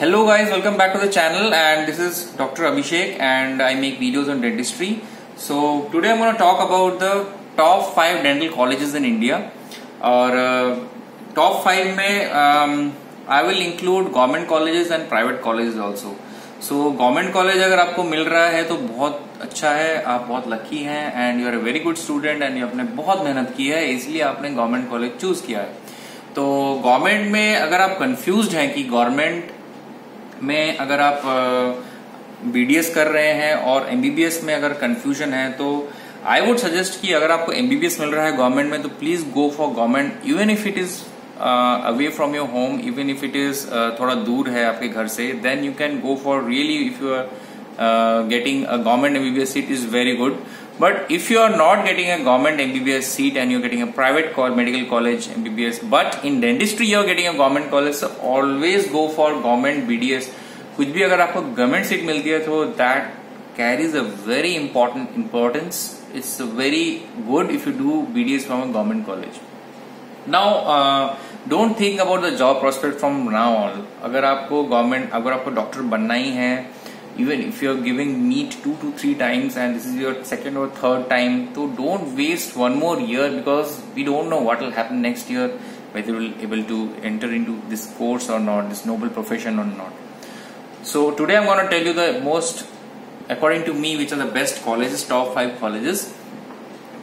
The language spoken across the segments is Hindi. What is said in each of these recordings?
Hello guys, welcome back to the channel and this is Dr. Abhishek and I make videos on dentistry. So today I'm going to talk about the top 5 dental colleges in और टॉप फाइव में I will include government colleges and private colleges also so government college अगर आपको मिल रहा है तो बहुत अच्छा है आप बहुत लकी हैं and you are a very good student and आपने बहुत मेहनत की है इसलिए आपने गवर्नमेंट कॉलेज चूज़ किया है तो गवर्नमेंट में अगर आप कंफ्यूज हैं कि गवर्नमेंट में अगर आप बीडीएस कर रहे हैं और एमबीबीएस में अगर कंफ्यूजन है तो आई वुड सजेस्ट कि अगर आपको एमबीबीएस मिल रहा है गवर्नमेंट में तो please go for government even if it is away from your home even if it is थोड़ा दूर है आपके घर से then you can go for really if you are getting a government MBBS seat is very good But if you are not getting a government MBBS seat and you're getting a private medical college MBBS, but in dentistry you're getting a government college, so always go for government BDS. कुछ भी अगर आपको गवर्नमेंट सीट मिलती है तो that carries a very important importance. It's very good if you do BDS from a government college. Now, uh, don't think about the job prospect from now on. अगर आपको गवर्नमेंट अगर आपको डॉक्टर बनना ही है even if you're giving NEET two to three times and this is your second or third time, so don't waste one more year because we don't know what will happen next year, whether you will able to enter into this course or not, this noble profession or not. So today I'm going to tell you the most, according to me, which are the best colleges, top five colleges.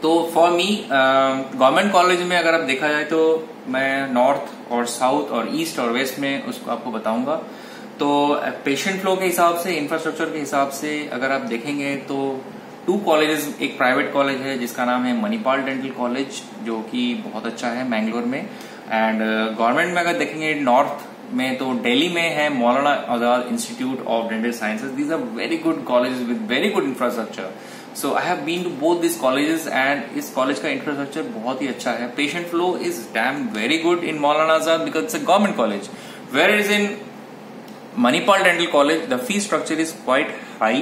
तो फॉर मी गवर्नमेंट कॉलेज में अगर आप देखा जाए तो मैं नॉर्थ और साउथ और ईस्ट और वेस्ट में उसको आपको बताऊँगा तो पेशेंट फ्लो के हिसाब से इंफ्रास्ट्रक्चर के हिसाब से अगर आप देखेंगे तो टू कॉलेजेस एक प्राइवेट कॉलेज है जिसका नाम है मणिपाल डेंटल कॉलेज जो कि बहुत अच्छा है मैंगलोर में। एंड गवर्नमेंट में अगर देखेंगे नॉर्थ में तो दिल्ली में है Maulana Azad institute of dental sciences these are very good college with very good infrastructure so I have been to both this colleges and इस कॉलेज का इंफ्रास्ट्रक्चर बहुत ही अच्छा है। Patient flow is damn very good in Maulana Azad because it's a government college where is in Manipal dental college the fee structure is quite high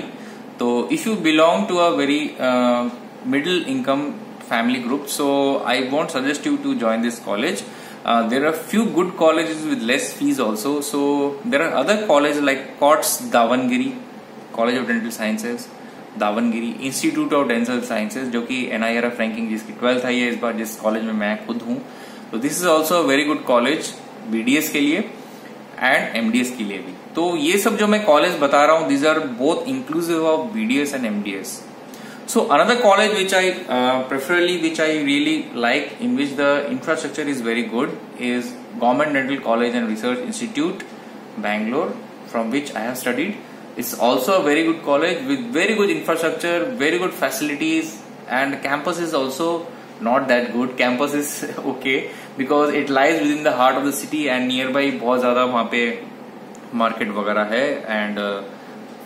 तो if you belong to a very middle income family group so I want suggest you to join this college there are few good college with less fees also so there are other college like COTS Davangere college of dental sciences Davangere institute of dental sciences जो कि एनआईआर ऑफ़ रैंकिंग जिसकी ट्वेल्थ आई है, इस बार जिस कॉलेज में मैं खुद हूँ। तो this is also a very good college BDS के लिए। एंड एमडीएस के लिए भी। तो ये सब जो मैं कॉलेज बता रहा हूँ these are both inclusive of B D S and MDS so another college which I preferly which I really like in which the infrastructure is very good is government dental college and research institute Bangalore from which I have studied it's also a very good college with very good infrastructure very good facilities and campus is also not that good. Campus is okay because it lies within the heart of the city and nearby बहुत ज़्यादा वहाँ पे मार्केट वगैरह है एंड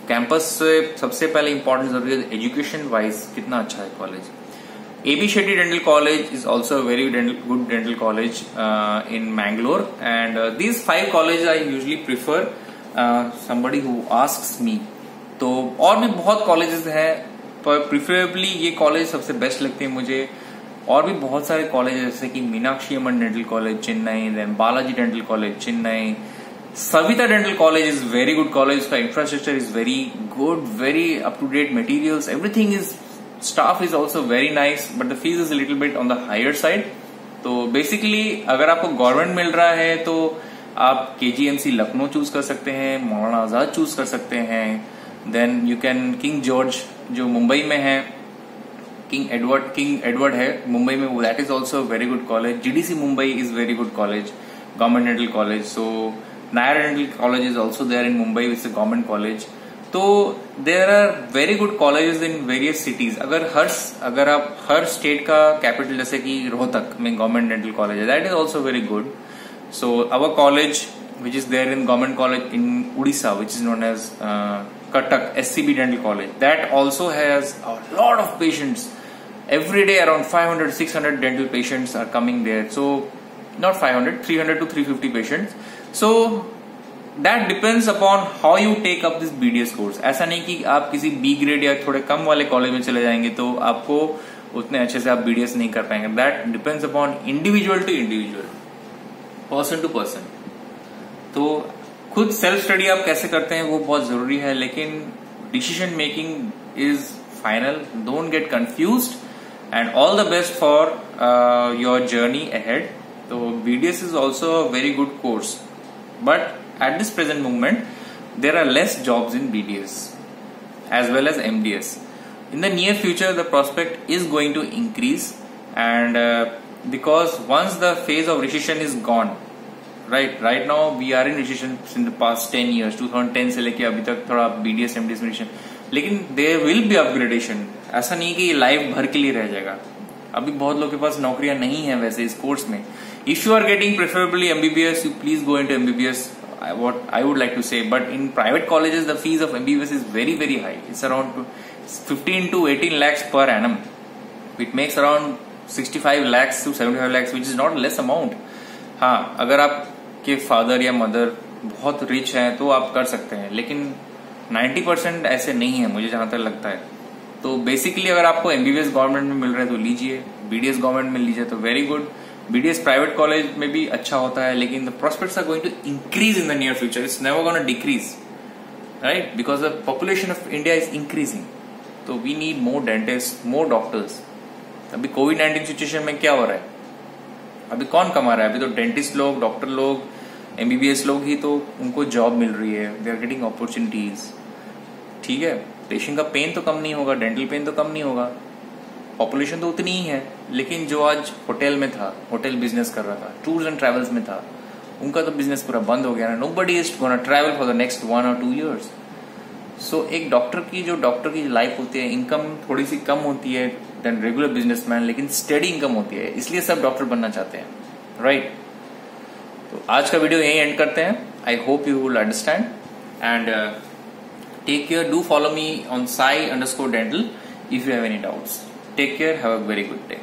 कैंपस uh, से सबसे पहले इंपॉर्टेंट ज़रूरी है एजुकेशन वाइज कितना अच्छा है college AB Shetty Dental College is also a very dental, good dental college uh, in Mangalore and uh, these five colleges I usually prefer uh, somebody who asks me तो और भी बहुत कॉलेजेस हैं पर प्रिफरेबली ये कॉलेज सबसे बेस्ट लगते हैं मुझे और भी बहुत सारे कॉलेज जैसे कि Meenakshi Aman dental college Chennai then Balaji dental college Chennai. Saveetha dental college is very good college उसका infrastructure is very good very up to date materials everything is staff is also very nice but the fees is little bit on the higher side तो बेसिकली अगर आपको गवर्नमेंट मिल रहा है तो आप K G M C Lucknow choose कर सकते हैं, मौलाना आज़ाद चूज़ कर सकते हैं then you can King George जो मुंबई में है किंग एडवर्ड किंग एडवर्ड है मुंबई में वो that is also very good college GDC Mumbai is very good college government dental college so Nair college is also there in Mumbai which a government college तो there are very good college in various cities अगर हर अगर आप हर स्टेट का कैपिटल जैसे कि रोहतक में गवर्नमेंट डेंटल कॉलेज है that is also very good so our college which is there in government college in Orissa which is known as Cuttack S C B dental college that also has lot of patients Every day around 500, 600 dental patients are coming there. So not 500, 300 to 350 patients. So that depends upon how you take up this BDS course ऐसा नहीं कि आप किसी बी ग्रेड या थोड़े कम वाले कॉलेज में चले जाएँगे तो आपको उतने अच्छे से आप बीडीएस नहीं कर पाएँगे। That depends upon individual to individual person to person तो खुद सेल्फ स्टडी आप कैसे करते हैं वो बहुत ज़रूरी है लेकिन decision making is final don't get Confuse and all the best for your journey ahead तो BDS is also a very good course but at this present movement there are less jobs in BDS as well as MDS. In the near future, the prospect is going to increase, and uh, because once the phase of recession is gone, right right now we are in recession in the past ten years 2010 से लेके अभी तक थोड़ा बीडीएस एमडीएस में लेकिन देर विल बी अपग्रेडेशन ऐसा नहीं कि ये लाइफ भर के लिए रह जाएगा। अभी बहुत लोगों के पास नौकरियाँ नहीं है वैसे इस कोर्स में। If you are getting preferably MBBS you please go into MBBS what I would like to say but in private college the fees of MBBS is very very high it's around fifteen to eighteen lakhs per an it makes around sixty five lakhs to seventy five lakhs which is not less amount हाँ अगर आपके फादर या मदर बहुत रिच है तो आप कर सकते हैं। लेकिन नाइन्टी परसेंट ऐसे नहीं है, मुझे जहाँ तक लगता है। तो बेसिकली अगर आपको एमबीबीएस गवर्नमेंट में मिल रहा है तो लीजिए। बीडीएस गवर्नमेंट में लीजिए तो very good BDS private college में भी अच्छा होता है, लेकिन the prospects are going to increase in the near future it's never gonna decrease right because the population of India is increasing तो we need more dentist more doctors अभी कोविड नाइन्टीन सिचुएशन में क्या हो रहा है? अभी कौन कमा रहा है? अभी तो डेंटिस्ट लोग डॉक्टर लोग एमबीबीएस लोग ही तो उनको जॉब मिल रही है. दे आर गेटिंग अपॉर्चुनिटीज़ ठीक है? पेशेंट का पेन तो कम नहीं होगा डेंटल पेन तो कम नहीं होगा। पॉपुलेशन तो उतनी ही है, लेकिन जो आज होटल में था होटल बिज़नेस कर रहा था टूर्स एंड ट्रेवल्स में था, उनका तो बिज़नेस पूरा बंद हो गया ना। Nobody is gonna travel for the next one और टू ईयर्स सो एक डॉक्टर की, जो डॉक्टर की लाइफ होती है इनकम थोड़ी सी कम होती है देन रेगुलर बिजनेसमैन लेकिन स्टडी इनकम होती है। इसलिए सब डॉक्टर बनना चाहते हैं राइट right? तो आज का वीडियो यही एंड करते हैं। I hope you will understand and Take care. Do follow me on Sai underscore dental if you have any doubts. Take care. Have a very good day.